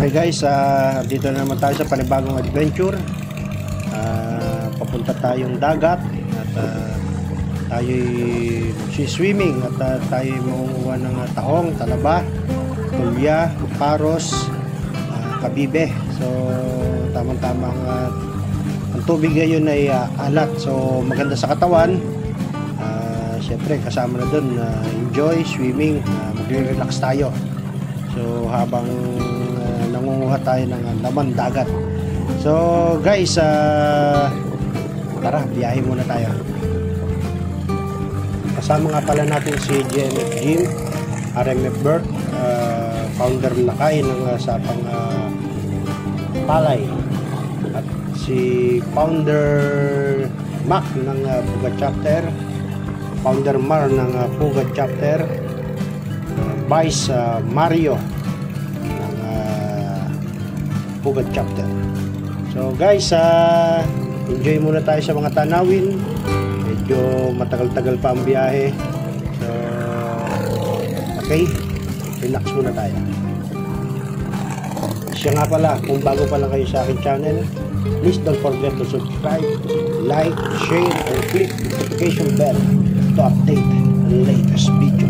Okay guys, ah, dito na naman tayo sa panibagong adventure. Ah, papunta tayong dagat at uh, tayo'y swimming at ah, tayo mangunguha ng ah, tahong, talaba, tulya, paros, ah, kabibe. So tamang-tama ang, ah, ang tubig ngayon ay ah, alat. So maganda sa katawan. Ah, Siyempre kasama na dun ah, enjoy swimming, ah, magre-relax tayo. So habang uh, nangunguha tayo ng uh, laman dagat. So guys, uh, tara, biyahe muna tayo. Kasama nga pala natin si JMF Jim, RMF Bert, uh, founder lakay ng uh, Sapang uh, Palay. At si founder Mac ng uh, Puga Chapter, founder Mar ng uh, Puga Chapter, Vice uh, Mario uh, Pugad Chapter. So guys, uh, enjoy muna tayo sa mga tanawin. Medyo matagal-tagal pa ang biyahe. So, okay, relax muna tayo. Siya nga pala, kung bago pa lang kayo sa akin channel, please don't forget to subscribe, like, share, and click the notification bell to update the latest video.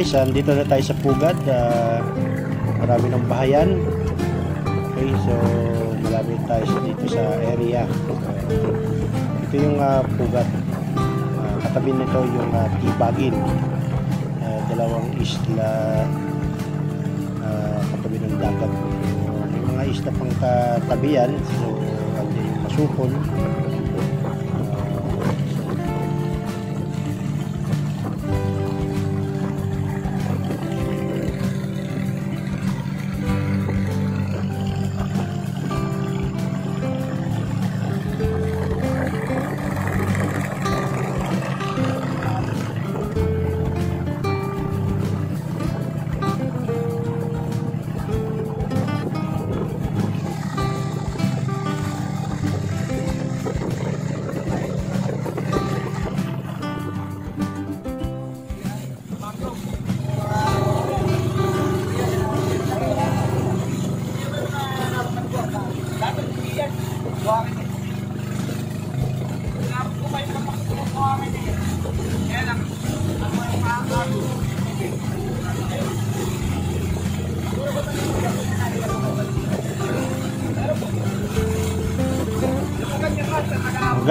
Guys, andito na tayo sa Pugad. Uh, marami ng bahayan. Okay, so malapit tayo dito sa area. Ito yung uh, Pugad. Uh, katabi nito yung uh, Tibagin. Uh, dalawang isla uh, katabi ng dagat. May mga isla pang katabihan. So, andyan yung Masukon.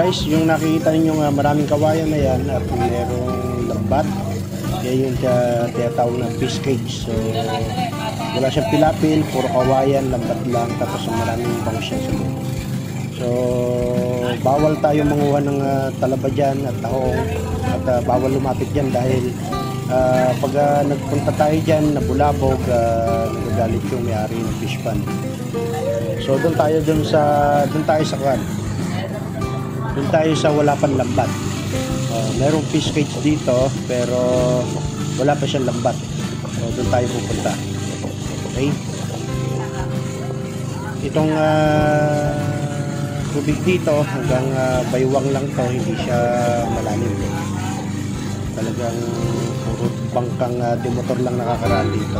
Guys, yung nakikita ninyo nga maraming kawayan na yan at merong lambat. Yan yung tinatawag na fish cage. So, wala siyang pilapil, puro kawayan, lambat lang, tapos maraming bangus siya sa loob. So, bawal tayo manguha ng uh, talaba dyan at tahong at uh, bawal lumapit dyan dahil uh, pag uh, nagpunta tayo dyan, nabulabog, uh, nagagalit yung may-ari ng fish pan. So, doon tayo doon sa, doon tayo sa kan. Doon tayo sa wala pang lambat. Uh, merong fish cage dito, pero wala pa siyang lambat. So, doon tayo pupunta. Okay? Itong uh, tubig dito hanggang uh, baywang lang to hindi siya malalim talagang puro bangkang uh, demotor lang nakakaraan dito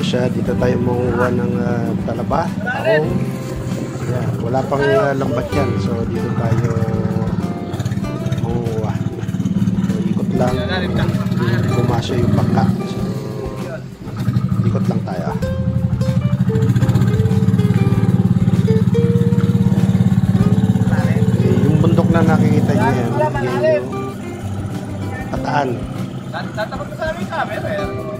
siya. Dito tayo manguha ng uh, talaba, tahong. Yeah, wala pang uh, lambat yan. So, dito tayo manguha. So, ikot lang. Kumasya yung pagka. Ikot lang tayo. Okay, yung bundok na nakikita nyo yan. Yung pataan. Tatapag ko sa aming camera eh.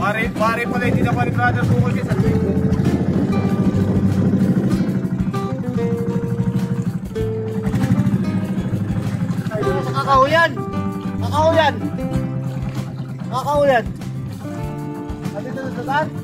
Pare, pare pala hindi na pare brother tungkol kay sa Kakahuyan! Kakahuyan! Kakahuyan! Nandito na sa saan?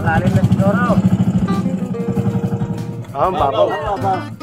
Malalim na siguro. Ah, ang babaw. Alim!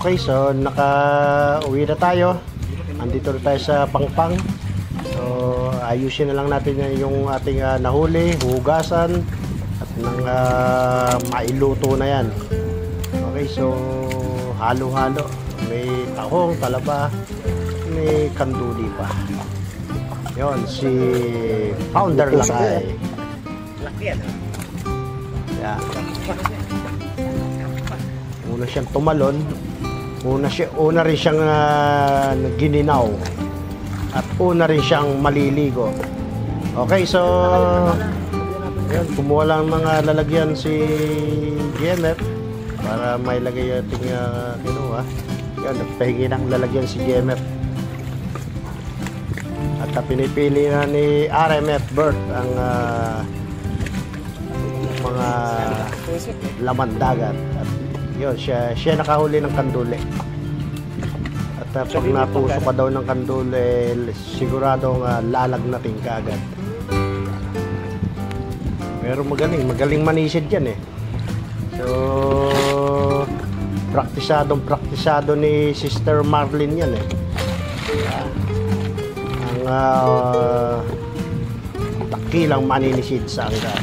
Okay, so naka-uwi na tayo. Andito na tayo sa Pangpang. So, ayusin na lang natin yung ating ah, nahuli, hugasan, at nang ah, mailuto na yan. Okay, so halo-halo. May tahong, talaba, may kanduli pa. Yon si Founder Lakay. Laki yan. Yan. Una siyang tumalon. Una, siya, una rin siyang ah, gininaw. At una rin siyang maliligo. Okay, so... Yan, kumuha lang ng mga lalagyan si GMF para may lagay ating uh, kinuha. Yan, nagpahingi ng lalagyan si GMF. At uh, pinipili na ni RMF Bert ang ah, mga laman dagat. At yun, siya, siya nakahuli ng kanduli. At uh, pag natuso ka daw ng kandol, eh, siguradong uh, lalagnatin ka agad. Pero magaling, magaling manisid yan eh. So, praktisadong praktisado ni Sister Marlene yan eh. Yan. Ang uh, takilang maninisid sa angka.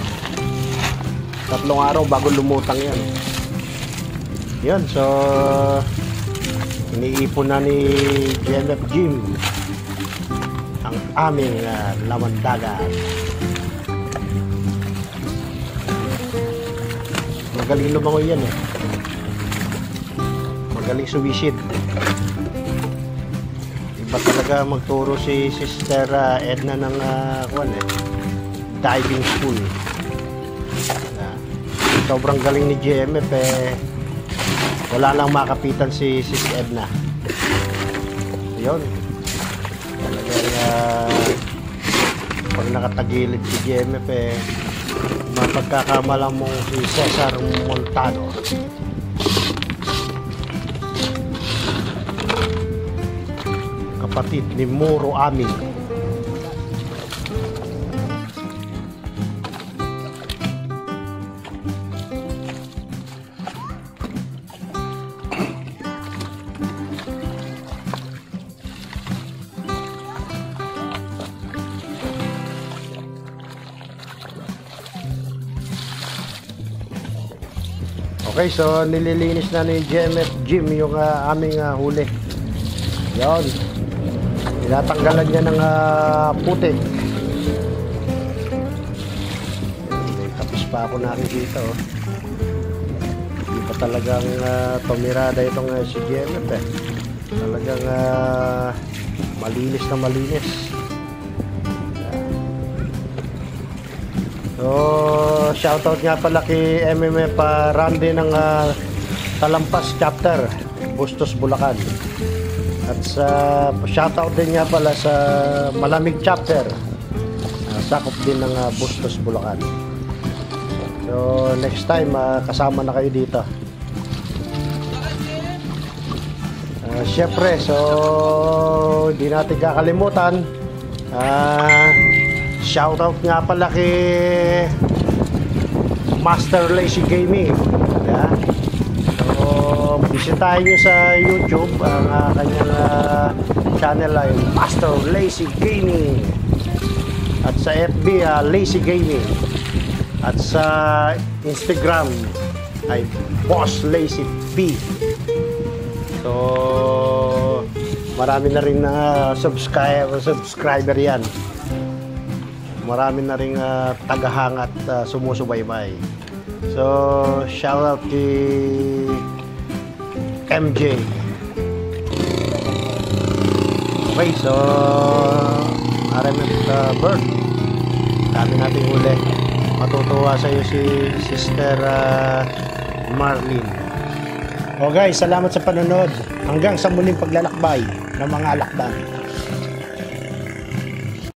Tatlong araw bago lumutang yan. Yan, so iniipon na ni GMF Jim ang aming uh, laman dagat. Magaling lumangoy yan eh. Magaling suwisid. Iba talaga magturo si Sister uh, Edna ng uh, kwan eh, diving school. Uh, sobrang galing ni GMF eh. Wala lang makapitan si Sis Edna. Yun. Talagang uh, pag nakatagilid si GMF eh, mapagkakamala mo si Cesar Montano. Kapatid ni Muro Amin. Okay, so nililinis na ni GMF Jim yung ah, aming ah, huli. Yon. Tinatanggalan niya ng ah, puti. Tapos pa ako nakikita oh. Hindi pa talagang uh, tumirada itong uh, si GMF eh. Talagang ah, malinis na malinis. So, shoutout nga pala kay MMF uh, Randy ng ah, Talampas Chapter, Bustos, Bulacan. At sa shoutout din nga pala sa Malamig Chapter, ah, sakop din ng ah, Bustos, Bulacan. So, next time, ah, kasama na kayo dito. Ah, Siyempre, so, hindi natin kakalimutan. Ah, Shoutout nga pala kay Master Lazy Gaming. Yeah. So, bisitahin nyo sa YouTube ang uh, kanyang uh, channel ay Master Lazy Gaming. At sa FB, uh, Lazy Gaming. At sa Instagram ay Boss Lazy P. So, marami na rin na subscriber, subscriber yan marami na rin uh, tagahang at uh, sumusubaybay. So, shout out kay MJ. Okay, so RMF uh, Bird. Dami natin huli. Matutuwa sa iyo si Sister uh, Marlene. O guys, salamat sa panonood. Hanggang sa muling paglalakbay ng mga alakdan.